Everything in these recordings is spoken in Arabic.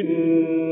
إن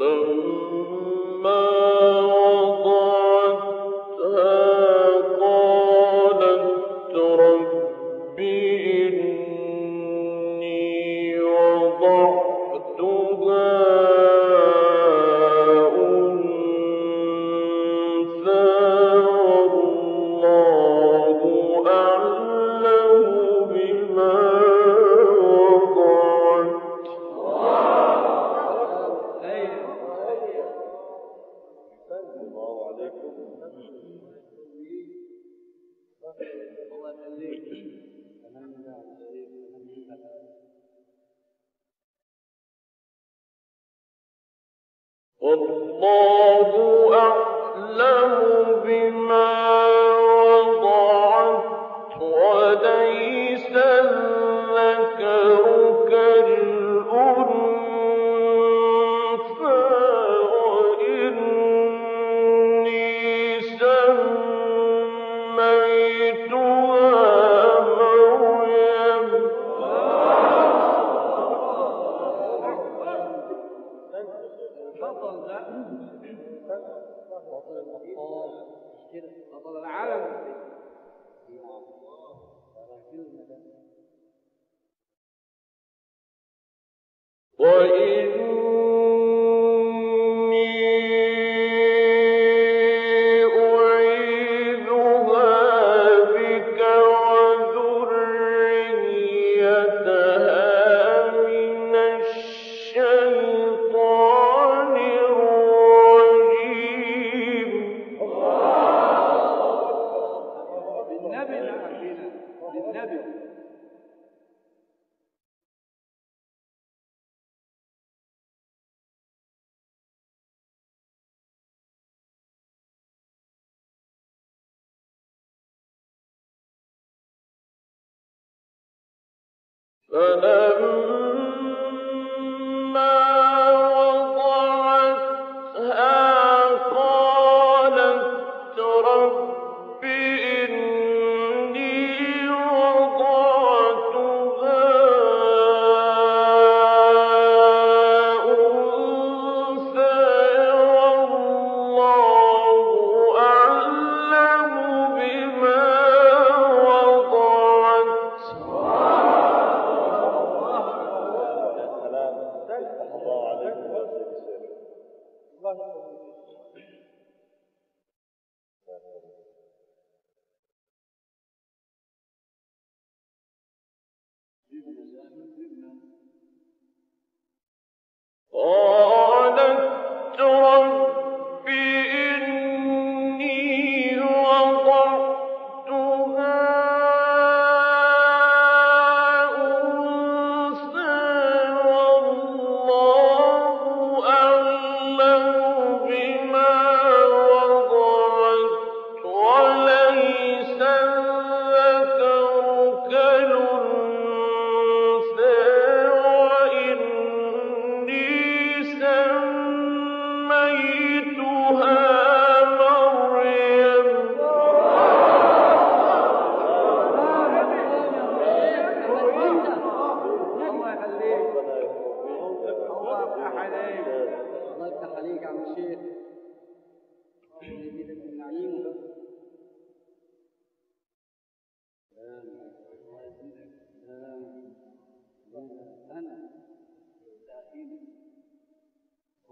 alone. العالم. وإني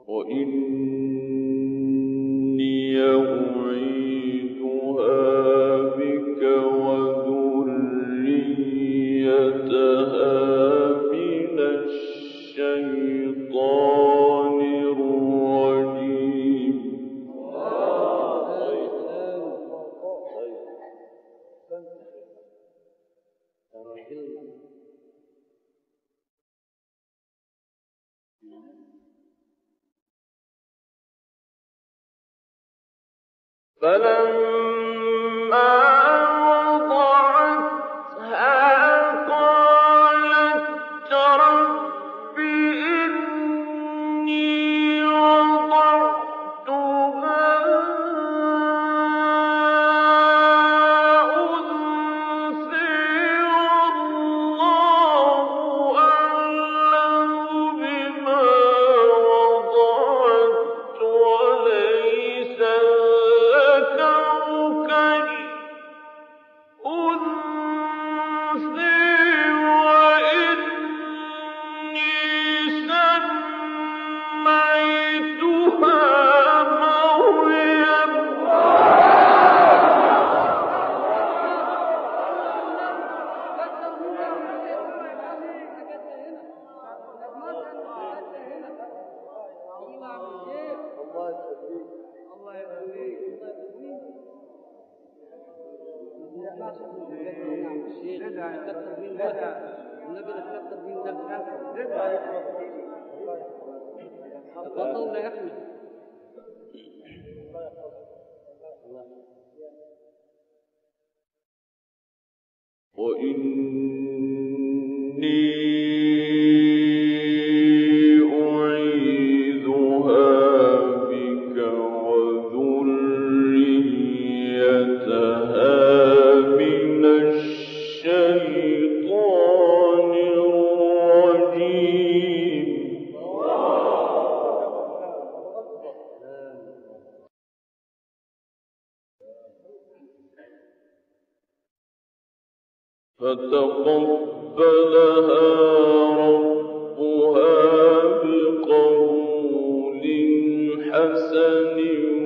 وإن والنبي نتكتر مين ده. البطل لا يحمل وإن من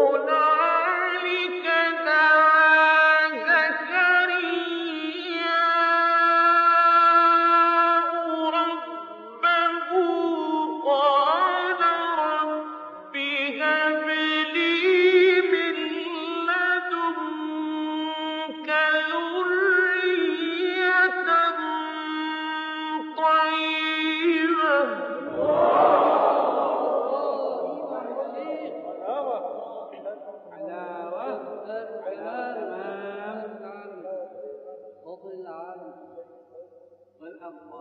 هنالك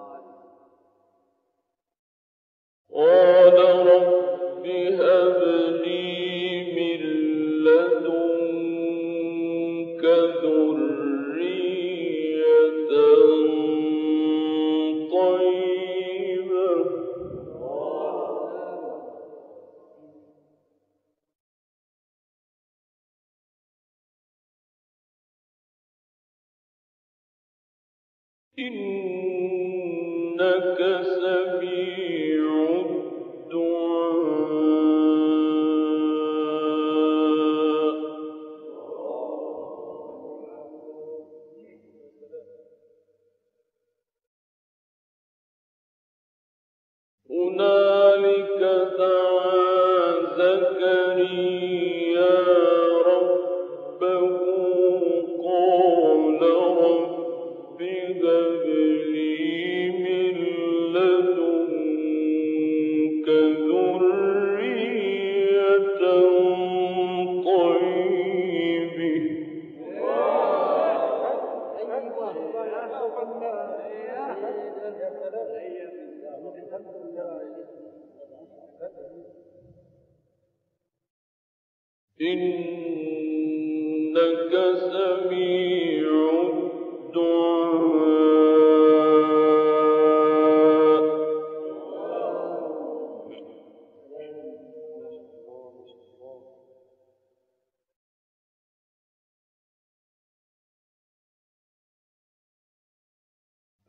God.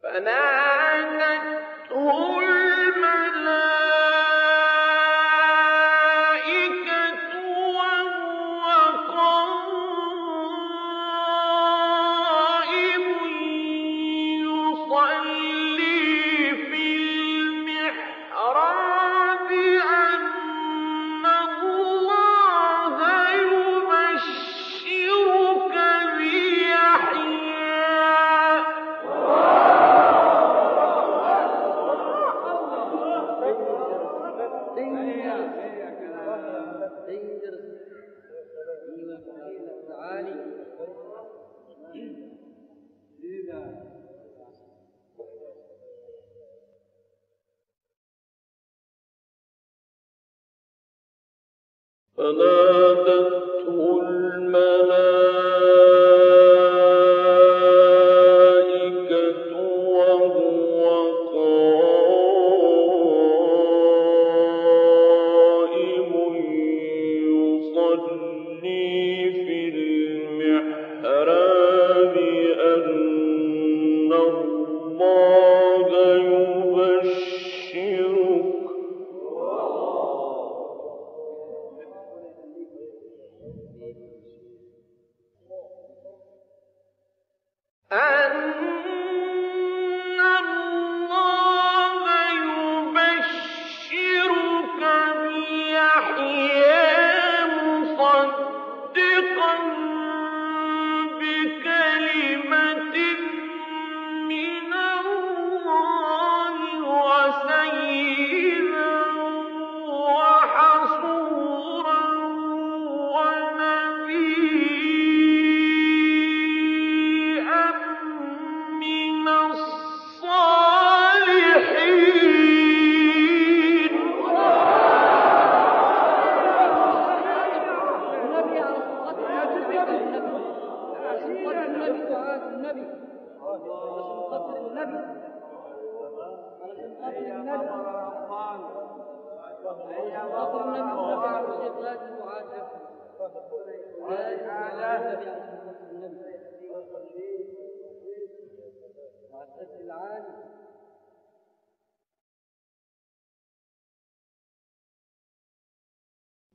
فنادته فنادته الملائكة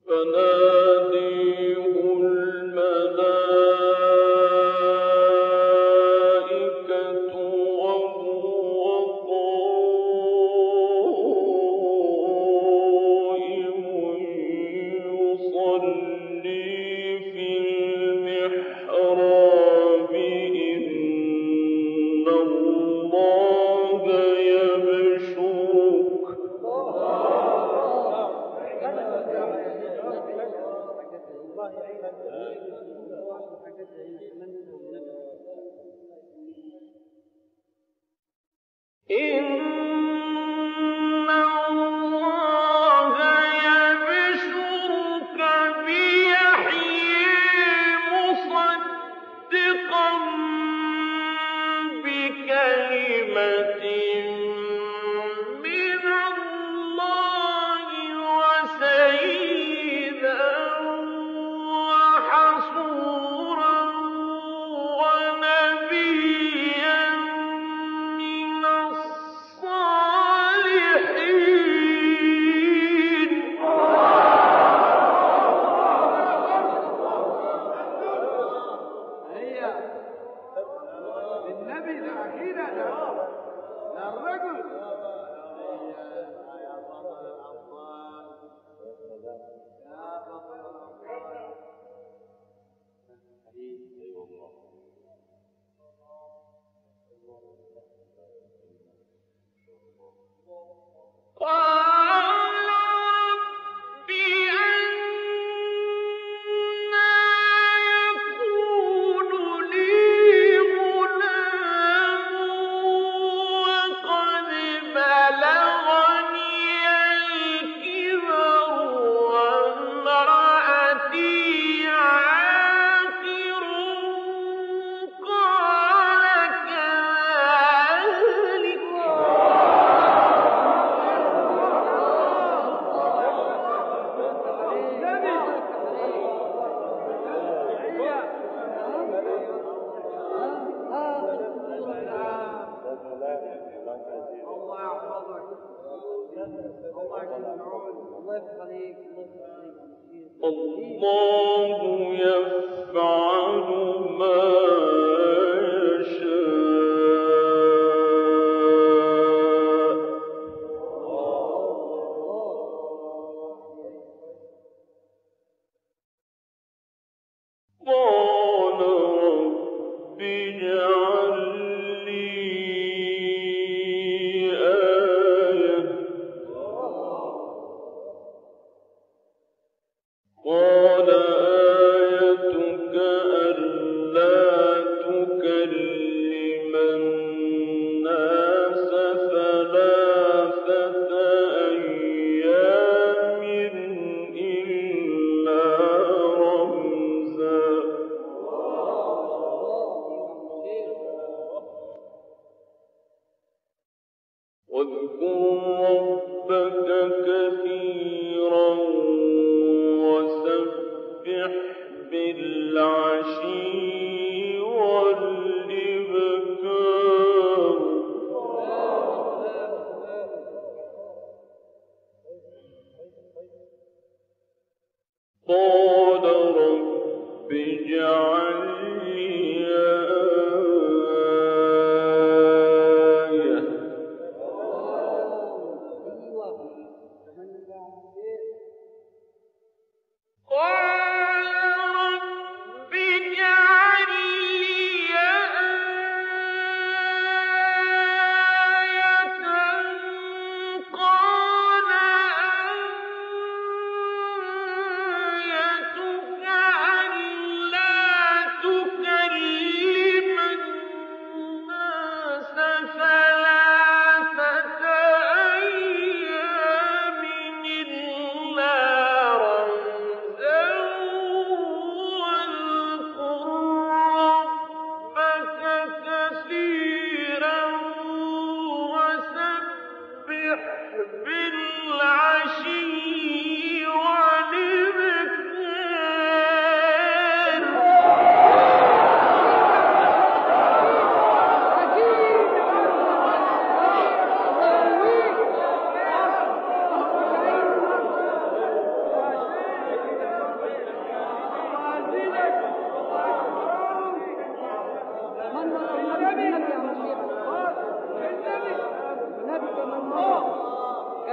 فناديه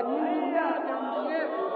العالم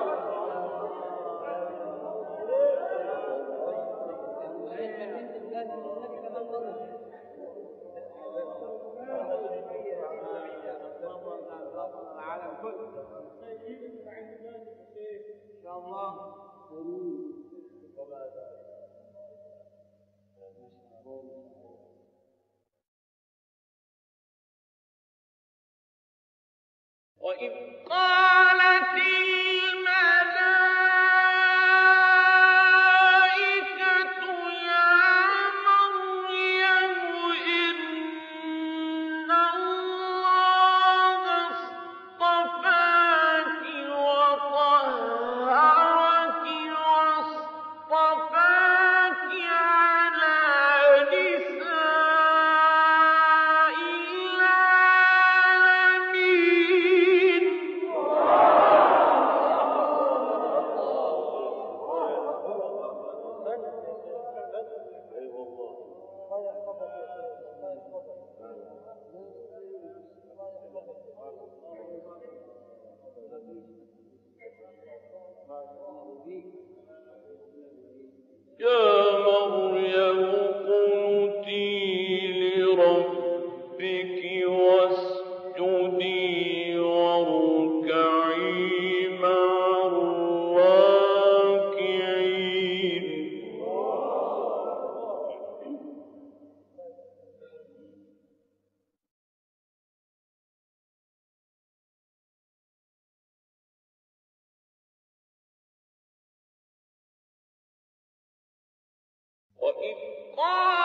وإذ